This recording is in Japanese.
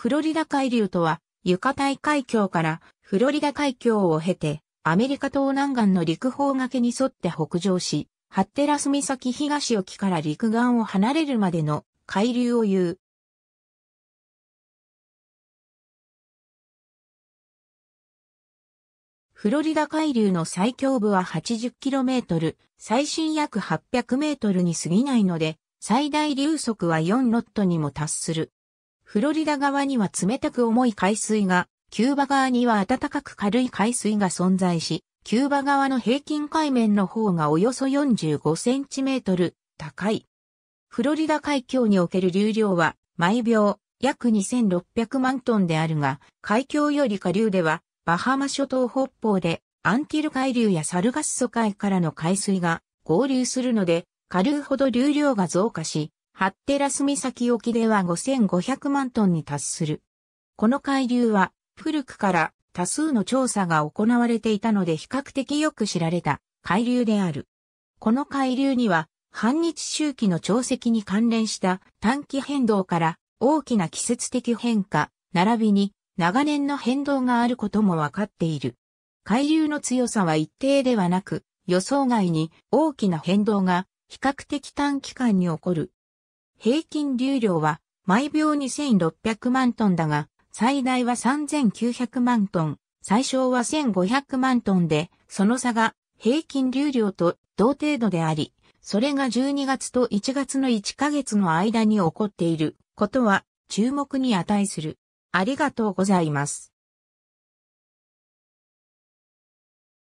フロリダ海流とは、ユカタイ海峡からフロリダ海峡を経て、アメリカ東南岸の陸方崖に沿って北上し、ハッテラス岬東沖から陸岸を離れるまでの海流を言う。フロリダ海流の最強部は 80km、最深約 800m に過ぎないので、最大流速は4ノットにも達する。フロリダ側には冷たく重い海水が、キューバ側には暖かく軽い海水が存在し、キューバ側の平均海面の方がおよそ45センチメートル高い。フロリダ海峡における流量は毎秒約2600万トンであるが、海峡より下流ではバハマ諸島北方でアンティル海流やサルガッソ海からの海水が合流するので、下流ほど流量が増加し、ハッテラス岬沖では5500万トンに達する。この海流は古くから多数の調査が行われていたので比較的よく知られた海流である。この海流には半日周期の潮汐に関連した短期変動から大きな季節的変化、並びに長年の変動があることもわかっている。海流の強さは一定ではなく、予想外に大きな変動が比較的短期間に起こる平均流量は毎秒2600万トンだが、最大は3900万トン、最小は1500万トンで、その差が平均流量と同程度であり、それが12月と1月の1ヶ月の間に起こっていることは注目に値する。ありがとうございます。